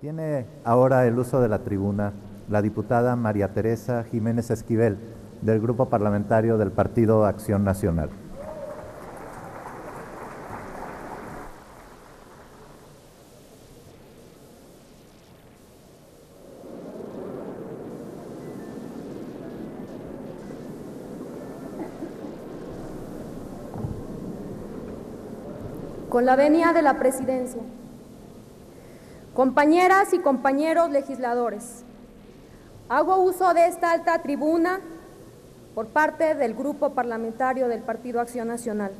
Tiene ahora el uso de la tribuna la diputada María Teresa Jiménez Esquivel, del Grupo Parlamentario del Partido Acción Nacional. Con la venia de la presidencia. Compañeras y compañeros legisladores, hago uso de esta alta tribuna por parte del Grupo Parlamentario del Partido Acción Nacional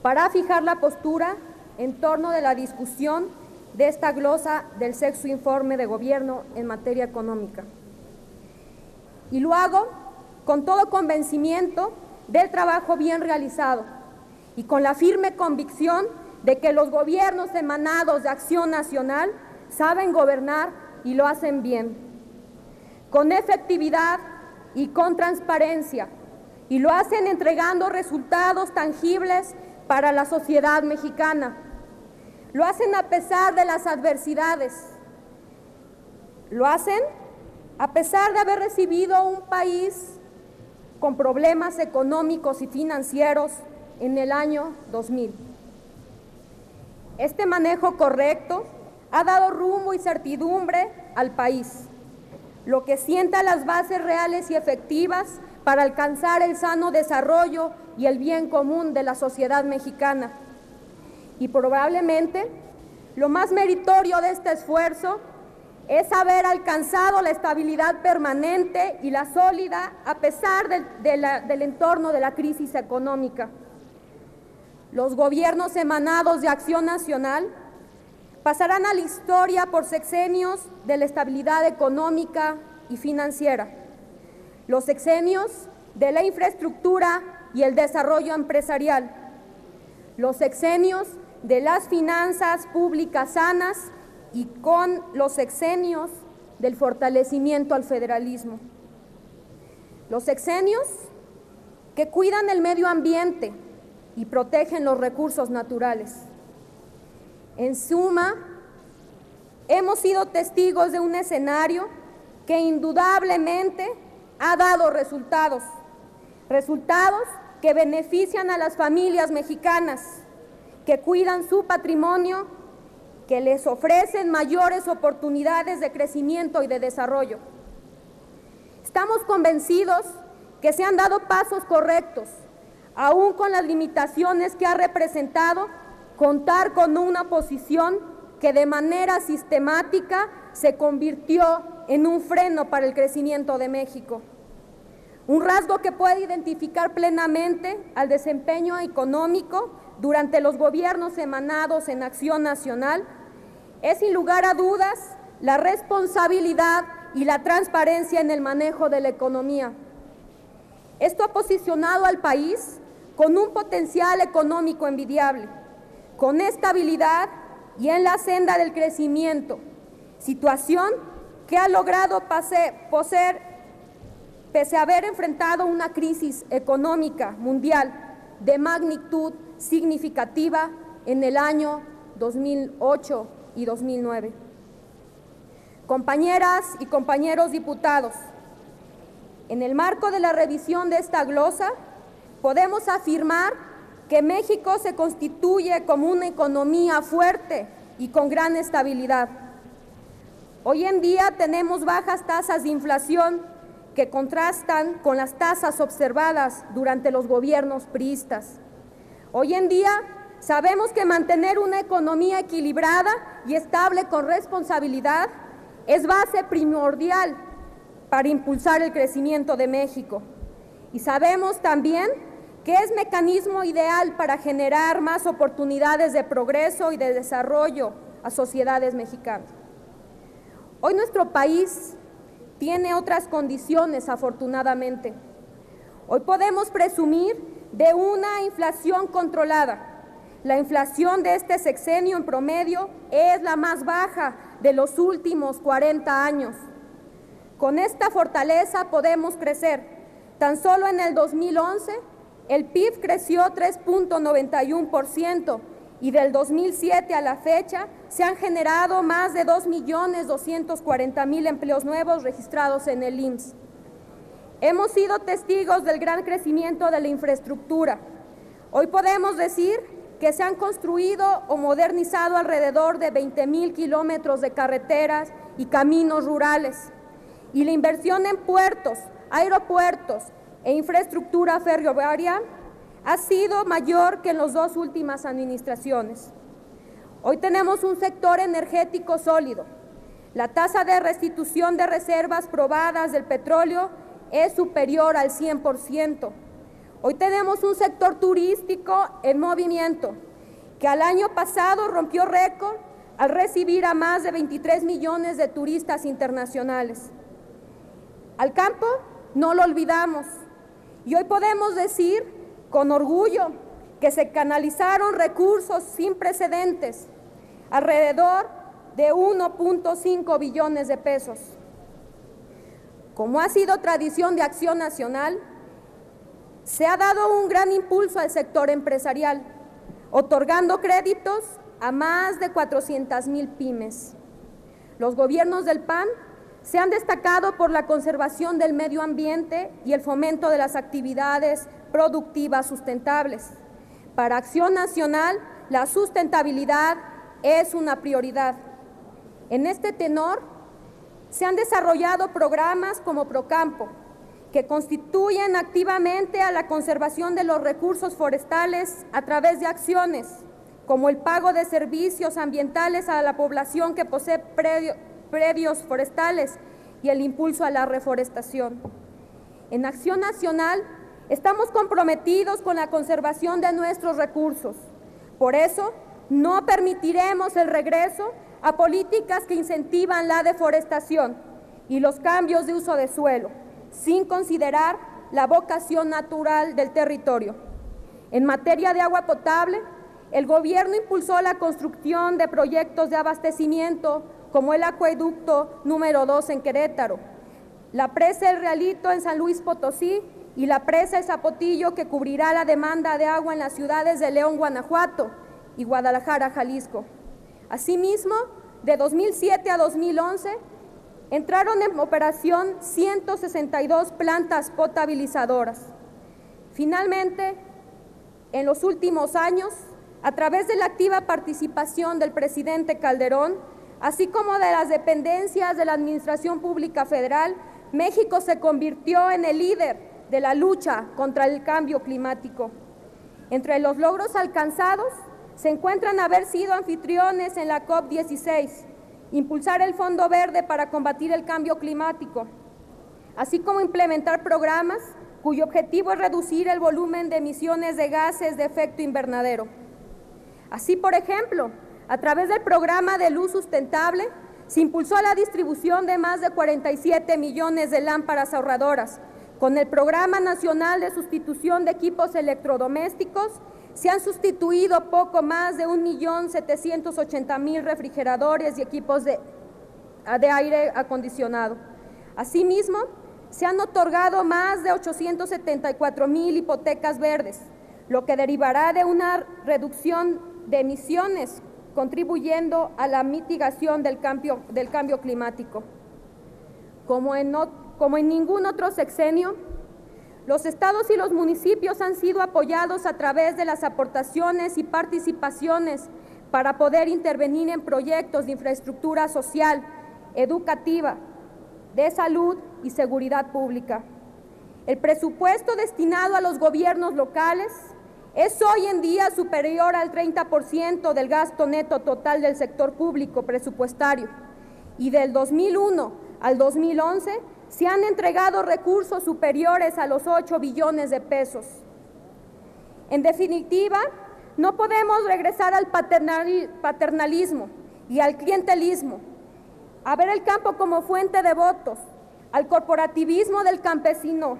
para fijar la postura en torno de la discusión de esta glosa del sexto informe de gobierno en materia económica. Y lo hago con todo convencimiento del trabajo bien realizado y con la firme convicción de que los gobiernos emanados de acción nacional saben gobernar y lo hacen bien, con efectividad y con transparencia, y lo hacen entregando resultados tangibles para la sociedad mexicana. Lo hacen a pesar de las adversidades. Lo hacen a pesar de haber recibido un país con problemas económicos y financieros en el año 2000. Este manejo correcto ha dado rumbo y certidumbre al país, lo que sienta las bases reales y efectivas para alcanzar el sano desarrollo y el bien común de la sociedad mexicana. Y probablemente lo más meritorio de este esfuerzo es haber alcanzado la estabilidad permanente y la sólida a pesar del entorno de la crisis económica. Los gobiernos emanados de Acción Nacional pasarán a la historia por sexenios de la estabilidad económica y financiera, los sexenios de la infraestructura y el desarrollo empresarial, los sexenios de las finanzas públicas sanas y con los sexenios del fortalecimiento al federalismo. Los sexenios que cuidan el medio ambiente, y protegen los recursos naturales. En suma, hemos sido testigos de un escenario que indudablemente ha dado resultados, resultados que benefician a las familias mexicanas, que cuidan su patrimonio, que les ofrecen mayores oportunidades de crecimiento y de desarrollo. Estamos convencidos que se han dado pasos correctos aún con las limitaciones que ha representado contar con una posición que de manera sistemática se convirtió en un freno para el crecimiento de México. Un rasgo que puede identificar plenamente al desempeño económico durante los gobiernos emanados en acción nacional es sin lugar a dudas la responsabilidad y la transparencia en el manejo de la economía. Esto ha posicionado al país con un potencial económico envidiable, con estabilidad y en la senda del crecimiento, situación que ha logrado poseer, pese a haber enfrentado una crisis económica mundial de magnitud significativa en el año 2008 y 2009. Compañeras y compañeros diputados, en el marco de la revisión de esta glosa, podemos afirmar que México se constituye como una economía fuerte y con gran estabilidad. Hoy en día tenemos bajas tasas de inflación que contrastan con las tasas observadas durante los gobiernos priistas. Hoy en día sabemos que mantener una economía equilibrada y estable con responsabilidad es base primordial para impulsar el crecimiento de México. Y sabemos también que es mecanismo ideal para generar más oportunidades de progreso y de desarrollo a sociedades mexicanas. Hoy nuestro país tiene otras condiciones, afortunadamente. Hoy podemos presumir de una inflación controlada. La inflación de este sexenio en promedio es la más baja de los últimos 40 años. Con esta fortaleza podemos crecer. Tan solo en el 2011 el PIB creció 3.91% y del 2007 a la fecha se han generado más de 2.240.000 empleos nuevos registrados en el IMSS. Hemos sido testigos del gran crecimiento de la infraestructura. Hoy podemos decir que se han construido o modernizado alrededor de 20.000 kilómetros de carreteras y caminos rurales. Y la inversión en puertos, aeropuertos e infraestructura ferroviaria ha sido mayor que en las dos últimas administraciones. Hoy tenemos un sector energético sólido. La tasa de restitución de reservas probadas del petróleo es superior al 100%. Hoy tenemos un sector turístico en movimiento que al año pasado rompió récord al recibir a más de 23 millones de turistas internacionales. Al campo no lo olvidamos y hoy podemos decir con orgullo que se canalizaron recursos sin precedentes, alrededor de 1.5 billones de pesos. Como ha sido tradición de Acción Nacional, se ha dado un gran impulso al sector empresarial, otorgando créditos a más de 400 mil pymes. Los gobiernos del PAN se han destacado por la conservación del medio ambiente y el fomento de las actividades productivas sustentables. Para Acción Nacional, la sustentabilidad es una prioridad. En este tenor, se han desarrollado programas como Procampo, que constituyen activamente a la conservación de los recursos forestales a través de acciones como el pago de servicios ambientales a la población que posee predios forestales y el impulso a la reforestación. En Acción Nacional estamos comprometidos con la conservación de nuestros recursos. Por eso, no permitiremos el regreso a políticas que incentivan la deforestación y los cambios de uso de suelo, sin considerar la vocación natural del territorio. En materia de agua potable, el gobierno impulsó la construcción de proyectos de abastecimiento como el acueducto número 2 en Querétaro, la presa El Realito en San Luis Potosí y la presa El Zapotillo que cubrirá la demanda de agua en las ciudades de León, Guanajuato y Guadalajara, Jalisco. Asimismo, de 2007 a 2011, entraron en operación 162 plantas potabilizadoras. Finalmente, en los últimos años, a través de la activa participación del presidente Calderón, así como de las dependencias de la Administración Pública Federal, México se convirtió en el líder de la lucha contra el cambio climático. Entre los logros alcanzados se encuentran haber sido anfitriones en la COP16, impulsar el Fondo Verde para combatir el cambio climático, así como implementar programas cuyo objetivo es reducir el volumen de emisiones de gases de efecto invernadero. Así, por ejemplo, a través del programa de luz sustentable, se impulsó la distribución de más de 47 millones de lámparas ahorradoras. Con el Programa Nacional de Sustitución de Equipos Electrodomésticos, se han sustituido poco más de 1.780.000 refrigeradores y equipos de, aire acondicionado. Asimismo, se han otorgado más de 874.000 hipotecas verdes, lo que derivará de una reducción de emisiones, contribuyendo a la mitigación del cambio, del cambio climático. Como en, como en ningún otro sexenio, los estados y los municipios han sido apoyados a través de las aportaciones y participaciones para poder intervenir en proyectos de infraestructura social, educativa, de salud y seguridad pública. El presupuesto destinado a los gobiernos locales es hoy en día superior al 30% del gasto neto total del sector público presupuestario y del 2001 al 2011 se han entregado recursos superiores a los 8 billones de pesos. En definitiva, no podemos regresar al paternalismo y al clientelismo, a ver el campo como fuente de votos, al corporativismo del campesino,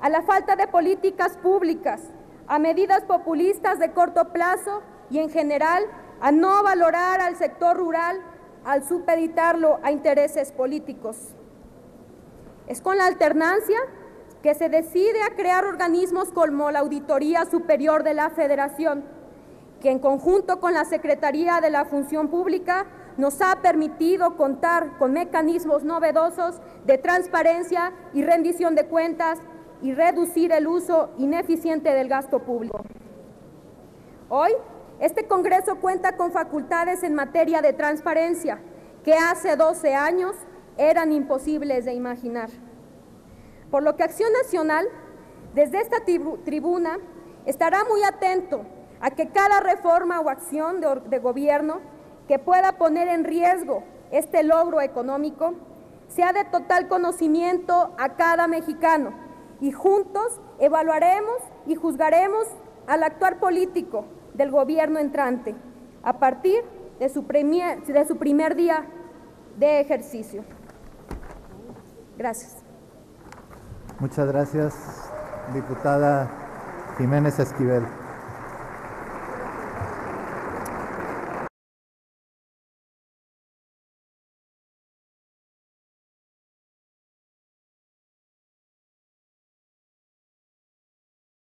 a la falta de políticas públicas, a medidas populistas de corto plazo y en general a no valorar al sector rural al supeditarlo a intereses políticos. Es con la alternancia que se decide a crear organismos como la Auditoría Superior de la Federación, que en conjunto con la Secretaría de la Función Pública nos ha permitido contar con mecanismos novedosos de transparencia y rendición de cuentas y reducir el uso ineficiente del gasto público. Hoy, este Congreso cuenta con facultades en materia de transparencia que hace 12 años eran imposibles de imaginar. Por lo que Acción Nacional, desde esta tribuna, estará muy atento a que cada reforma o acción de, de gobierno que pueda poner en riesgo este logro económico sea de total conocimiento a cada mexicano y juntos evaluaremos y juzgaremos al actuar político del gobierno entrante a partir de su, de su primer día de ejercicio. Gracias. Muchas gracias, diputada Jiménez Esquivel.